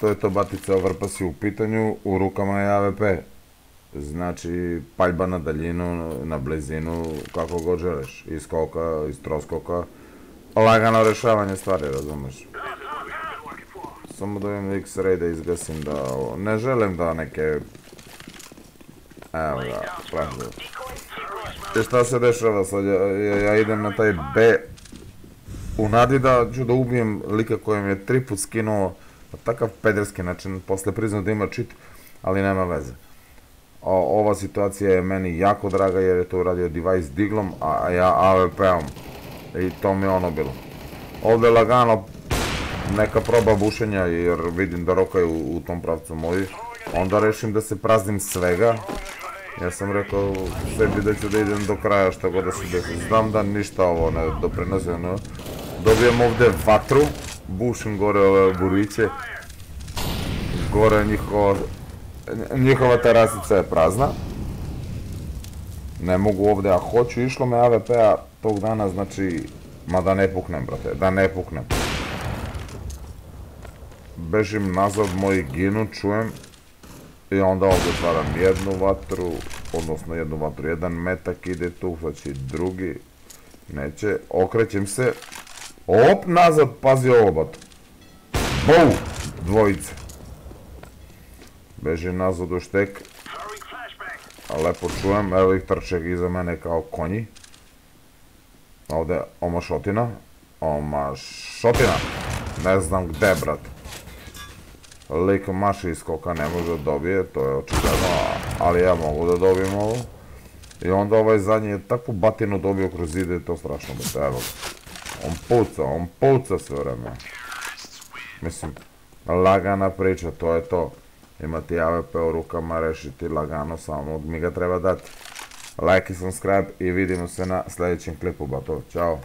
to je to batica vrpa si u pitanju, u rukama je AVP. Znači, paljba na daljinu, na blizinu, kako god želiš. Iz skoka, iz troskoka. Lagano rešavanje stvari, razumeš. Samo da imam X-ray da izgasim da ovo... Ne želim da neke... Evo ga, pražu. I šta se dešava sad? Ja, ja, ja idem na taj B u nadi da ću da ubijem lika kojem je tri put skinuo na takav pederski način, posle priznao da ima čit, ali nema veze. O, ova situacija je meni jako draga jer je to uradio device diglom, a ja AWP-om. I to mi je ono bilo. Ovde lagano neka proba bušenja jer vidim da rokaju u, u tom pravcu moji. Onda rešim da se praznim svega. Ja sam rekao sebi da ću da idem do kraja šta god da se desi. Znam da ništa ovo ne doprinose, no. Dobijem ovde vatru, bušim gore ove buriće. Gore njihova, njihova terasica je prazna. Ne mogu ovde, a hoću, išlo me AVP-a tog dana, znači, ma da ne puknem, brate, da ne puknem. Bežim nazad, moji ginu, čujem, i onda ovde otvaram jednu vatru, odnosno jednu vatru, jedan metak ide tu, će drugi, neće, okrećem se, op, nazad, pazi ovo, bato. Bou, dvojice. Bežim nazad u štek, lepo čujem, evo ih trče iza mene kao konji. Ovde omašotina, omašotina, ne znam gde, brate. Lik maši iz skoka ne može da dobije, to je očigledno, ali ja mogu da dobijem ovo. I onda ovaj zadnji je takvu batinu dobio kroz zide, to strašno da evo. On puca, on puca sve vreme. Mislim, lagana priča, to je to. Imati AWP u rukama, rešiti lagano, samo mi ga treba dati. Like i subscribe i vidimo se na sledećem klipu, bato. Ćao.